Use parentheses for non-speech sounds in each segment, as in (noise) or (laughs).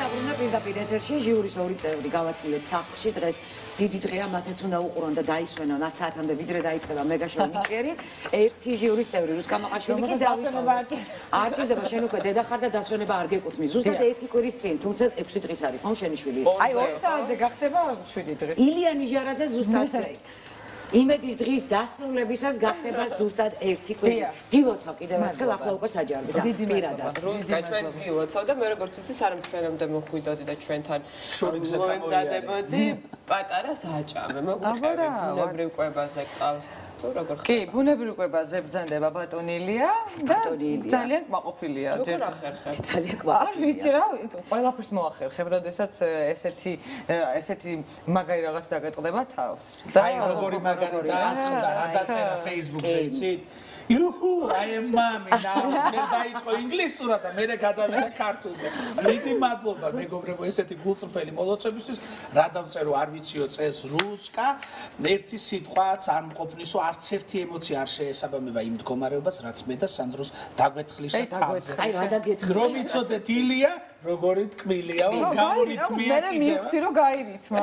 დაბრუნდა პირდაპირ ეთერში ჟიურის ორი წევრი გავაცილეთ სახლში დღეს დიდი დღეა მათაც უნდა უყურონ და დაისვენონ 10 საათამდე ვიდრე დაიწყება მეგაშოუ ნიჭერი (laughs) ერთი ჟიურის წევრი რუსკამაყაშვილი კი დავისვენება არ ჭირდება შენ უკვე დედა ხარ და დასვენება არ გეკუთვნის. ზუსტად ერთი კვირის წინ თუმცა 6 დღის არის. ხომ შენი შვილი? აი 2 საათზე გახდება 7 დღე. ილია ნიჟარაძე ზუსტად იმედის დღის დასრულებისას გახდება ზუსტად ერთი კვირი. გილოცავ კიდევ ერთხელ ახლა უკვე საჯარბის პირადად. რუსკა ჩვენც გილოცავ და მე როგორც ვიცი სარამ ჩვენამდე მოხვიდოდი და ჩვენთან მოემზადებოდი პატარა საჭამე. მოგვიყევი ბუნებრივ კვებაზე ყავს. თუ როგორ ხარ? კი, ბუნებრივ კვებაზე ბრძანდება ბატონილია და ძალიან კმაყოფილია. როგორ ახერხებ? ძალიან კმაყოფილია. არ ვიცი რა, ყველაფერს მოახერხებ, როდესაც ესეთი ესეთი მაგარი რაღაც დაგატყდება თავს. და აი როგორი მაგარი მაგარი დააწყდა რა დაწერა Facebook-ზე იცით იუჰუ I am mommy now. ჯერ დაიწყო ინგლისურად და მე გადავიდა ქართულზე. მიდი მადლობა მეგობრებო ესეთი გულწრფელი მოლოცებისთვის რა დავწერო არ ვიციო წეს რუსკა. ერთი სიტყვაც არ მყოფნისო არც ერთი ემოცია არ შეესაბამება იმ მდგომარეობას რაც მე და სანდროს დაგვეთხლიშა თავზე. აი რა დაგეთხლიშა? რომ იცოდეთ ილია როგორი თკმილიაო გამორითმია კიდე მე მივხვდი რომ გაირითმა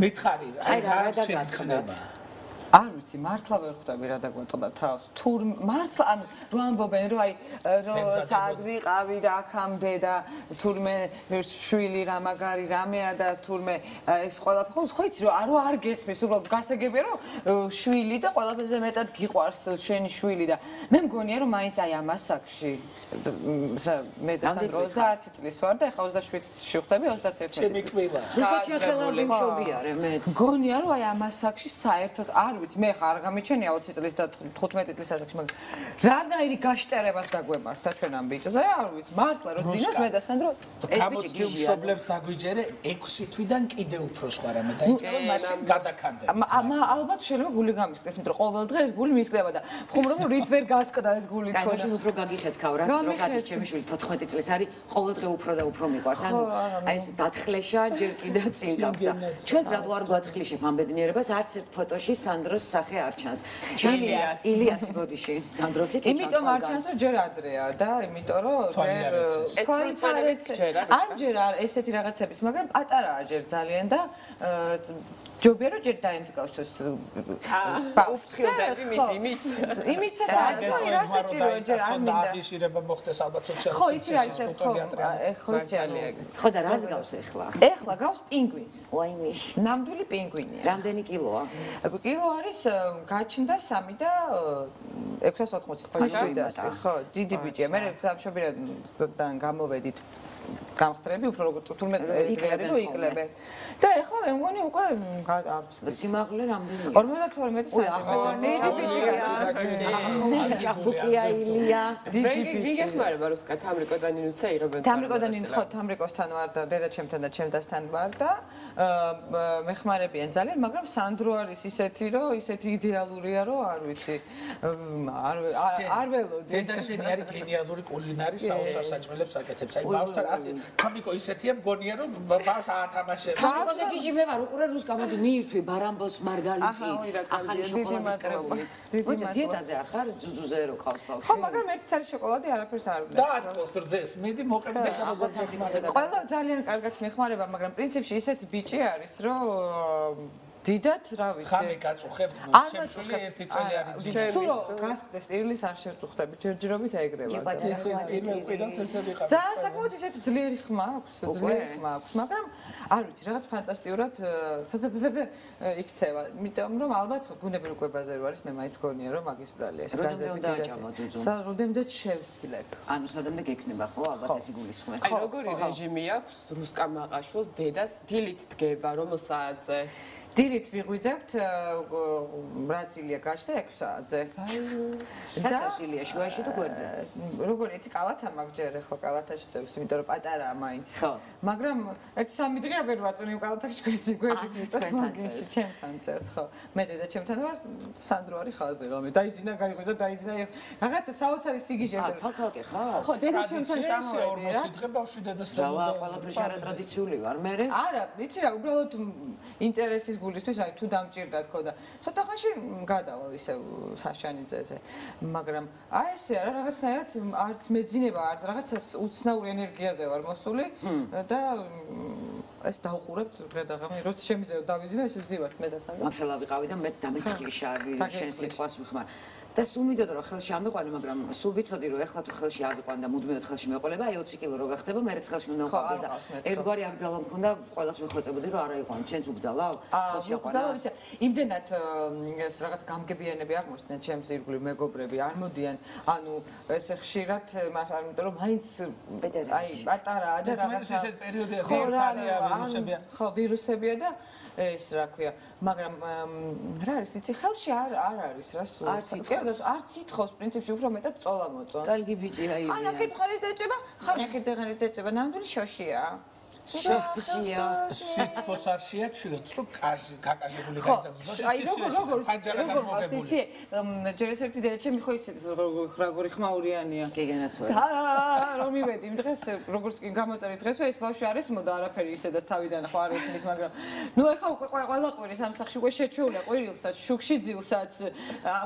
მითხარი აი რა შეცნება არ ვიცი, მართლა ვერ ხვდები რა დაგვეტყდა თავს. თუ მართლა ანუ რო ამბობენ რომ აი რომ სად ვიყავი და აქამდე და თურმე შვილი რა მაგარი რამეა და თურმე ეს ყველაფერი ხო იცი რომ არო არ გესმის უბრალოდ გასაგებია რომ შვილი და ყველაფერზე მეტად გიყვარს შენი შვილი და მე მგონია რომ მაინც აი ამ ასაკში მე და სანდრო 30 წლის ვარ და ახლა 27 წელს ხვდები 31 ჩემი კვილა ზუსტად შეხელავი მშობია რა მე მგონია რომ აი ამ ასაკში საერთოდ არ ვიცი მე ხარ გამიჩენია 20 წლის და 15 წლის ასაკში მაგრამ რანაირი გაშტერებას დაგვემართა ჩვენ ამ ბიჭზე არ ვიცი მართლა რომ ძინოს მე და სანდრო ეს ბიჭი გიჟია პრობლემს დაგვიჯერე 6 თვიდან კიდე უფრო სხვა რამე დაიწყება მაშინ გადაქანდე ამა ალბათ შეიძლება გული გამისკდეს იმიტომ რომ ყოველ დღე ეს გული მისკდება და ხომ რომ რით ვერ გასკდა ეს გული თქო მაშინ უფრო გაგიხეთქავ რა რო გადის ჩემი შვილი 14 წლის არის ყოველ დღე უფრო და უფრო მიყვარს. ანუ აი ეს დათხლეშა ჯერ კიდევ წინ გავდა ჩვენც რა არ გვათხლიშებ ამ ბედნიერებას არც ერთ ფოტოში სანდრო სანდროს სახე არ ჩანს. ილიას ილიასი ბოდიში სანდროსი კი ჩანს. იმიტომ არ ჩანს რომ ჯერ ადრეა და იმიტომ რომ ჯერ თვალწარებს ჯერ არ ჯერ ესეთი რაღაცების, მაგრამ პატარაა ჯერ ძალიან და ჯობია რომ ჯერ დაემსგავს ეს აა უფრთხილდები მის იმიჯს იმიჯს რა საჭიროა ჯერ არ მინდა. დააფიშირება მოხდეს ალბათ სოციალურ ხო იცი არის ხო ხო იცი ხო და რას გავს ახლა ახლა გავს პინგვინს. ვაიმე. ნამდვილი პინგვინია. რამდენი კილოა? კილო არის გაჩნდა 3 და 680 ხო დიდი ბიჭია მე სამშობიაროდან გამოვედით გამხდრები უფრო როგორ თურმე იკლებენ რომ იკლებენ და ეხლა მე მგონი უკვე სიმაღლე რამდენია? 52 სანტიმეტრი ჯაფუკია ილია დიდი გეხმარება რუსკა? თამრიკოდანი ნუცა იღებენ თამრიკოდანი ხო თამრიკოსთან ვარ და დედა ჩემთან და ჩემდასთან ვარ და მეხმარებიან ძალიან მაგრამ სანდრო არის ისეთი რომ ისეთი იდეალურია რომ არ ვიცი. არ არ ველოდი. დედა შენი არის გენიალური კულინარი საოცარ საჭმელებს აკეთებს. აი ბავშვთან თამიკო ისეთია მგონია რომ ბავშვს ათამაშებს. თამიკოზე გიჟი მე ვარ უყურე რუს გამოდი მიირთვი ბარამბოს მარგალიტი ახალი შოკოლადის კრებული. მოიცა დიეტაზე არ ხარ ძუძუზე რო ყავს ბავშვი? ხო მაგრამ ერთი წელი შოკოლადი არაფერს არ უნდა. დაატყოს რძეს მიდი მოყევი და როგორ გეხმარება. ყველა ძალიან კარგად მეხმარება მაგრამ პრინციპში ისეთი ბიჭი არის რომ დიდად, რა ვიცი. ხამე გაწუხებთ, შემშული ერთი წელი არის ძიძი. სულ გასკდეს ტირილის არ შეწუხდები, ჯერჯერობით აიგრება. ესე ძიმე უკიდას ესე ვიყავ. და საკმაოდ ისეთი ძლიერი ხმა აქვს, ძლიერი ხმა აქვს, მაგრამ არ ვიცი, რაღაც ფანტასტიკურად იქცევა. იმიტომ რომ ალბათ ბუნებრივ კვებაზე რო არის, მე მაინც მგონია რომ მაგისტრალია ეს გაზეთი. დააჭამა ძუძუ? როდემდე შევსლებ. ანუ სადამდე გექნება ხო, ალბათ ეს იგულისხმება. აი როგორი რეჟიმი აქვს რუსკა მაყაშვილს დედას დილით დგება რომ საათზე? დილით ვიღვიძებთ ბრაზილია გაჩნდა 6 საათზე. საწევსილია შუაში თუ გვერდზე? როგორ იცი კალათა მაგჯერ ახლა კალათაში წევს, იმიტომ რომ პატარაა მაინც. ხო. მაგრამ ერთ სამი დღე ვერ ვაწუნე კალათაში გვერდზე გვერდზე თქვენთან წევს. ჩემთან წევს, ხო. მე დედა ჩემთან ვარ, სანდრო არის ხალხზე ღამე. დაიზინა, გაიღვიძა, დაიზინა. რაღაცა საოცარი სიგიჟე. აა, ცალ-ცალკე ხარ? ხო, დედა ჩემთან წამოვედი რა. 40 დღე ბავშვი დედას წამოვედი. რა, ყველაფერი არა ტრადიციული ვარ, მე? არა, იცი რა, უბრალოდ ინტერესის გულისთვის აი თუ დამჭირდა თქო და ცოტა ხანში გადავალ ისე საშანიძეზე მაგრამ აი ესე არა რაღაცნაირად არც მეძინება არც რაღაც უცნაური ენერგიაზე ვარ მოსული და ეს დაუყურებთ დღე და ღამე როცა შემიძლია დავიზინო ეს ვზივართ მე და სანდრო მახელა ვიყავი და მე დამეთქლი შავი შენ სიტყვას ვიხმარ და სულ მინდოდა რომ ხელში ამეყვანე, მაგრამ სულ ვიცოდი რომ ეხლა თუ ხელში ავიყვან და მუდმივად ხელში მეყოლება, აი 20 კილო რო გახდება, მე რეც ხელში უნდა ვყავდეს და ერთგვარი აკძალა მქონდა, ყოველას მიხვეწებოდი რომ არა იყვან, ჩვენც უგძალავ, ხელში აყვანა. იმდენად ეს რაღაც გამგებიანები აღმოჩნდნენ ჩემს ირგვლივ მეგობრები, არ მოდიან, ანუ ეს ხშირად მას არ იმიტომ რომ მაინც აი პატარაა და რაღაც ესეთ პერიოდია ხორთარია ვირუსებია. ხო, ვირუსებია და ეს რა ქვია, მაგრამ რა არის იცი ხელში არ არ არის რა სულ. არც და არც ითხოვს პრინციპში უფრო მეტად წოლა მოწონს. კარგი ბიჭი აი. ანუ აქეთ ხარ დაწება, ხარ აქეთ დაღარ დაწება, ნამდვილი შოშია. შოშია. სიტყვოსარშია ჩვიოთ, რომ კაჟი გაკაჟებული გაიზარდოს. აი როგორ როგორ ფანჯარა გამოგებული. ჯერ ეს ერთი და ჩემი ხო ისეთ როგორი ხმაურიანია. გეგენაცო. აა რომ მივედი იმ დღეს როგორც კი გამოწერის დღესო ეს ბავშვი არის მოდა არაფერი ისედაც თავიდან ხო არის მით მაგრამ ნუ ეხა უკვე ყველა ყვირის ამ სახში უკვე შეჩვეულია ყვირილსაც შუქში ძილსაც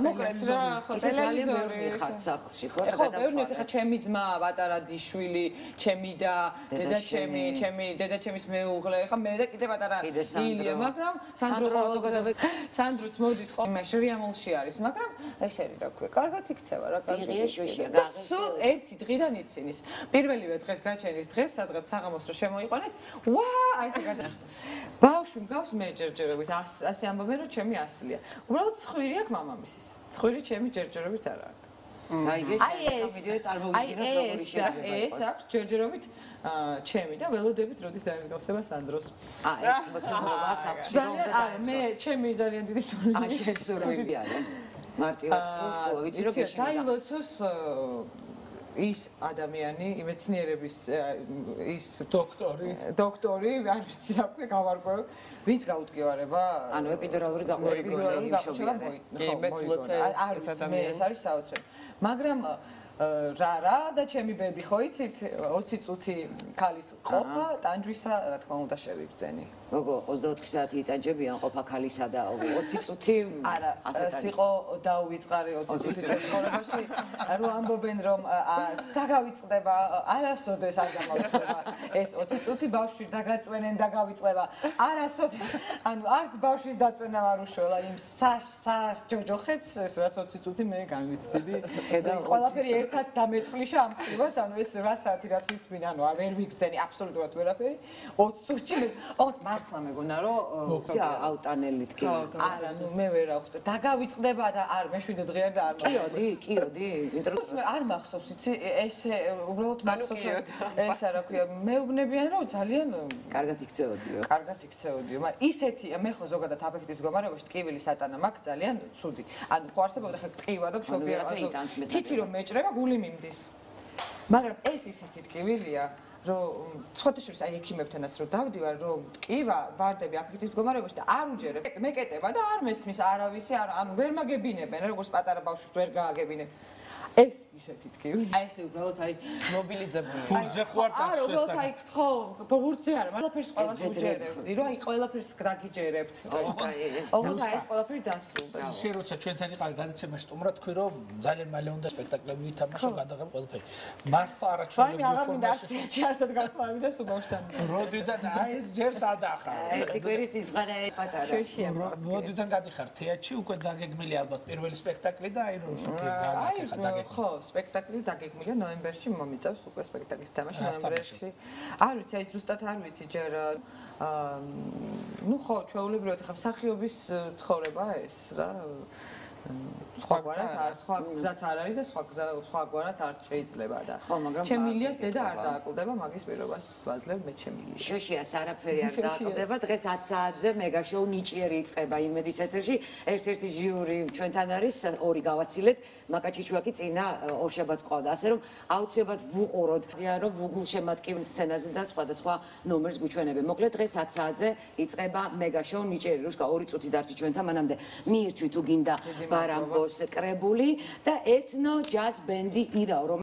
მოკლედ რა ხო ტელევიზორი ხართ სახლში ხო და გადავწყვეტ. ხო ბევრი ხა ჩემი ძმა პატარა დიშვილი ჩემი და დედა ჩემი ჩემი ჩემი დედაჩემის მეუღლე, ხა მე და კიდე პატარა ილია, მაგრამ სანდრო ფოტოგრაფი სანდროც მოდის ხო? იმაში რიამულში არის, მაგრამ ეს არის რა ქვია, კარგად იქცევა რა, კარგად. იღია შოშია და სულ ერთი დღიდან იცინის. პირველივე დღეს გაჩენის დღეს, სადღაც საღამოს რო შემოიყვანეს, ვა, აი ესე გადა. ბავშვი მგავს მე ჯერჯერობით, ასე ამბობენ რომ ჩემი ასლია. უბრალოდ ცხვირი აქვს მამამისის. ცხვირი ჩემი ჯერჯერობით არ აქვს. აი ეს ვიდეო წარმოვიდგინოთ როგორი შეიძლება ეს აქვს ჯერჯერობით ჩემი და ველოდებით როდის დაერგავსება სანდროს. აა ეს მოცემულობა საფში რომ და მე ჩემი ძალიან დიდი სურვილი. აა შენ სურვილი არის. მარტივად თუ ვიცი რომ შეშა. დაილოცოს ის ადამიანი, იმეცნიერების ის დოქტორი, დოქტორი, არ ვიცი რა ქვია გავარკვევ, ვინც გაუტკივარება? ანუ ეპიდურალური გაყურებები იმშობია. ხო, მეცლოცე ეს ადამიანი ეს არის საოცრად. მაგრამ რა რა და ჩემი ბედი ხო იცით? 20 წუთი ქალის ყოფა ტანჯვისა რა თქმა უნდა შევიგზენი გოგო 24 საათი იტანჯებიან ყოფა ქალისა და 20 წუთი არა სიყო დაუვიწყარი 20 წუთი ცხოვრებაში. (laughs) რო ამბობენ რომ დაგავიწყდება არასოდეს არ გამოვიწყდება ეს 20 წუთი ბავშვი დაგაწვენენ და გავიწყდება არასოდეს ანუ არც ბავშვის დაწვენა არ უშველა იმ საშ საშ ჯოჯოხეთს ეს რაც 20 წუთი მე განვიცდიდი ხედავ ყველაფერი ერთად დამეთვლიშ ამ ხრივაც ანუ ეს 8 საათი რაც ვიწმინ ანუ ვერ ვიგზენი აბსოლუტურად ვერაფერი. 20 წუთში მე ოღონდ მართლა მეგონა რომ ძა აუტანელი თქი არა ნუ მე ვერ ახვდა. დაგავიწყდება და არ მეშვიდე დღეა და არ კიოდი კიოდი ინტერნეტში არ მახსოვს იცი ესე უბრალოდ მახსოვს ეს რა ქვია მეუბნებიან რომ ძალიან კარგად იქცეოდიო კარგად იქცეოდიო მაგრამ ისეთი მე ხო ზოგადად აფექტივ მდგომარეობაში ტკივილი სატანა მაქვს ძალიან ცუდი. ანუ ხო არსებობდა ხა ტკივა და მშობია თითი რომ მეჭრება გული მიმდის. მაგრამ ეს ისეთი ტკივილია რომ სხვათაშორის აი ექიმებთანაც რომ დავდივარ რომ ტკივა ვარდები აფექტით მდგომარეობაში და არ უჯერებ. მეკეტება და არ მესმის არავისი არ ანუ ვერ მაგებინებენ როგორც პატარა ბავშვს ვერ გააგებინებ ეს ისეთი ტკივილი. აი ესე უბრალოდ აი მობილიზებული. ფურზე ხوار დახსეს. არა, უბრალოდ აი ხო, ფურზე არა, ყველაფერს ყველას უჯერებდი, რომ აი ყველაფერს დაგიჯერებთ. ოღონდ აი ეს ყველაფერი დასრულდა. ისე როცა ჩვენთან იყავი გადაცემა სტუმრად თქვი რომ ძალიან მალე უნდა სპექტაკლები ვითამაშო გადაღებ ყველაფერი. მართლა არა ჩვენები ფორმაში. აი აღარ მინდა ჩარსად გასწავიდა სუბავშთან. როდიდან აი ეს ჯერს ადახარ. ერთი კვირის ისღანა პატარა. როდიდან გადიხარ თეატრში უკვე დაგეგმილი ალბათ პირველი სპექტაკლი და აი რომ შუქი გადაგეხა დაგეგმილი. ხო, სპექტაკლი დაგეგმილია ნოემბერში მომიწევს უკვე სპექტაკლის თამაში ნოემბერში. არ ვიცი, აი ზუსტად არ ვიცი ჯერ აა ნუ ხო, ჩვეულებრივად ხა მსახიობის ცხოვრება ეს რა. სხვა გვარად არ სხვა გზაც არ არის და სხვა გზა სხვა გვარად არ შეიძლება და ხო მაგრამ ჩემი ილიას დედა არ დააკლდება მაგის პირობას ვაძლევ მე ჩემი ილია შოშიას არაფერი არ დააკლდება. დღეს 10 საათზე მეგა შოუ ნიჭიერი იწება იმედის ეთერში. ერთ-ერთი ჟიური ჩვენთან არის ორი გავაცილეთ. მაკაჩიჩუაკი წინა ორშაბათს ყავდა. ასე რომ აუცილებლად ვუყუროთ. რომ Google შემატკივ სცენაზე და სხვადასხვა ნომერს გუჩვენებენ მოკლედ დღეს 10 საათზე იწება მეგა შოუ ნიჭიერი. რუსკა 2 წუთი დარჩი ჩვენთან მანამდე მიირთვი თუ გინდა ბარამბოს კრებული და ეთნო ჯაზ ბენდი ირაო